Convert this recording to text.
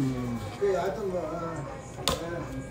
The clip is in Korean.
음. 그 하여튼 뭐. 어, 예.